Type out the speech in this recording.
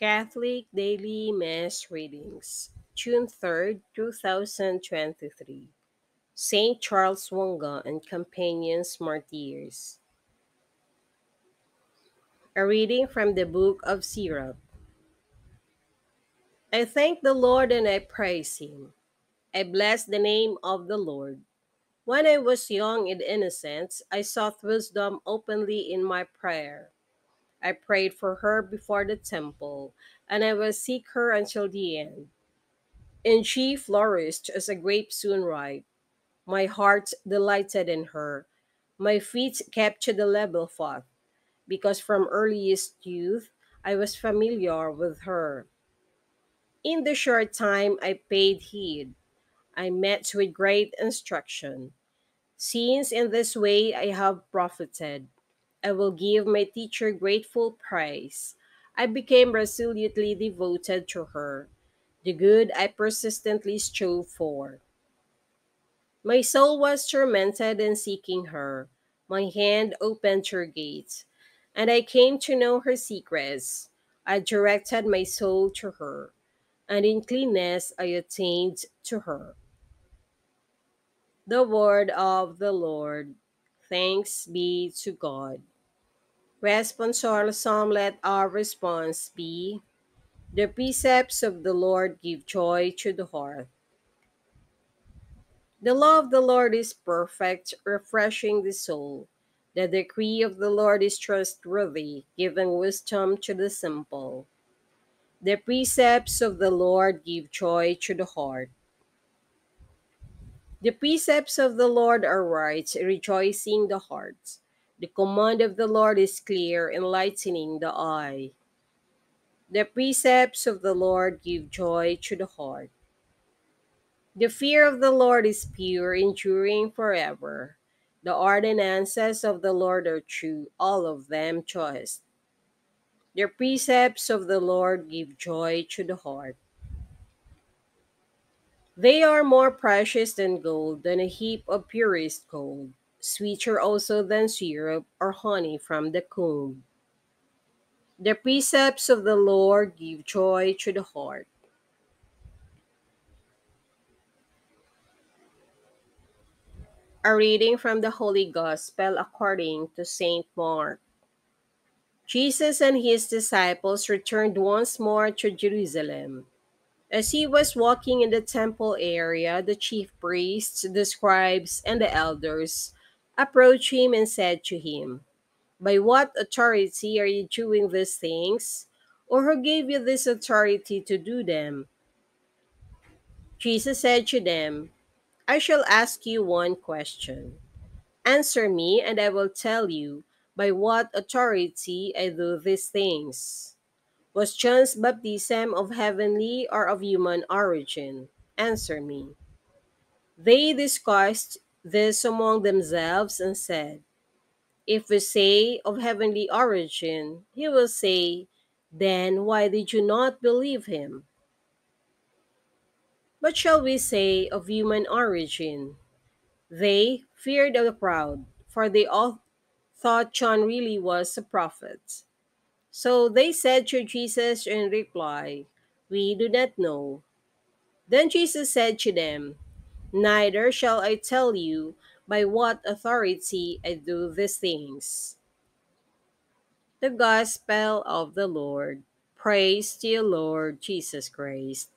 Catholic Daily Mass Readings, June 3rd, 2023. St. Charles Lwanga and Companions Martyrs. A reading from the Book of Sirach. I thank the Lord and I praise him. I bless the name of the Lord. When I was young and innocent, I sought wisdom openly in my prayer. I prayed for her before the temple, and I will seek her until the end. And she flourished as a grape soon ripe. My heart delighted in her. My feet kept to the level path, because from earliest youth I was familiar with her. In the short time I paid heed, I met with great instruction. Since in this way I have profited, I will give my teacher grateful praise. I became resolutely devoted to her. The good I persistently strove for. My soul was tormented in seeking her. My hand opened her gates, and I came to know her secrets. I directed my soul to her, and in cleanness I attained to her. The word of the Lord. Thanks be to God. Responsorial Psalm, let our response be The precepts of the Lord give joy to the heart. The law of the Lord is perfect, refreshing the soul. The decree of the Lord is trustworthy, giving wisdom to the simple. The precepts of the Lord give joy to the heart. The precepts of the Lord are right, rejoicing the heart. The command of the Lord is clear, enlightening the eye. The precepts of the Lord give joy to the heart. The fear of the Lord is pure, enduring forever. The ordinances of the Lord are true, all of them just. The precepts of the Lord give joy to the heart. They are more precious than gold, than a heap of purest gold, sweeter also than syrup or honey from the comb. The precepts of the Lord give joy to the heart. A reading from the Holy Gospel according to St. Mark. Jesus and his disciples returned once more to Jerusalem. As he was walking in the temple area, the chief priests, the scribes, and the elders approached him and said to him, By what authority are you doing these things? Or who gave you this authority to do them? Jesus said to them, I shall ask you one question. Answer me, and I will tell you by what authority I do these things. Was John's baptism of heavenly or of human origin? Answer me. They discussed this among themselves and said, If we say of heavenly origin, he will say, Then why did you not believe him? But shall we say of human origin? They feared the crowd, for they all thought John really was a prophet. So they said to Jesus in reply, We do not know. Then Jesus said to them, Neither shall I tell you by what authority I do these things. The Gospel of the Lord. Praise to you, Lord Jesus Christ.